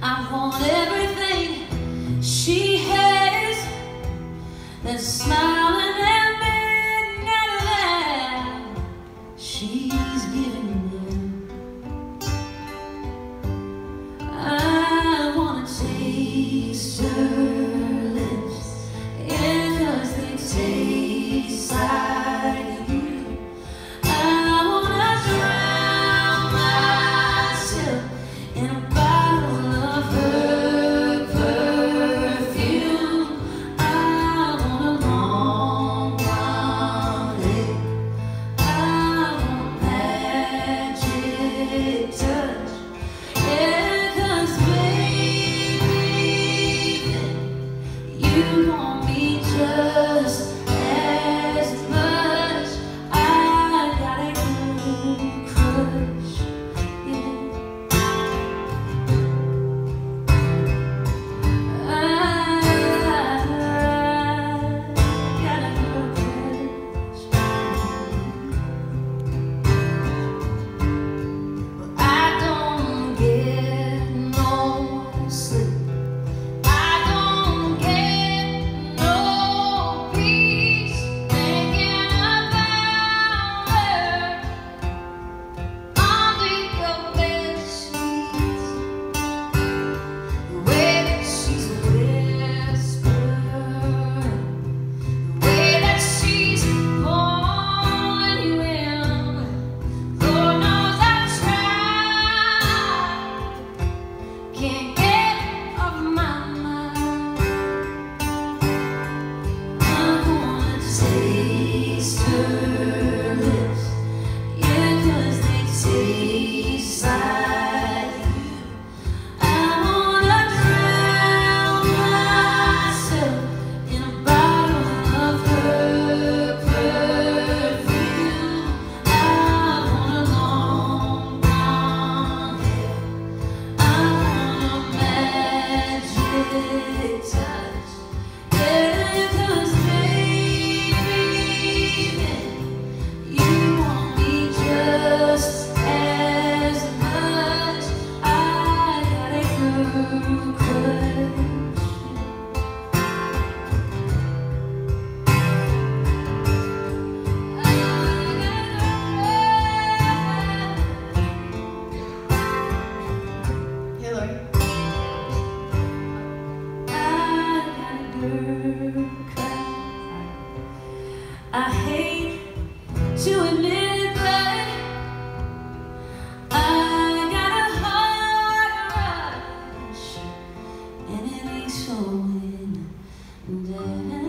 I want everything she has. That smile. I hate to admit it, but I got a hard rush, and it aches so when I'm dead.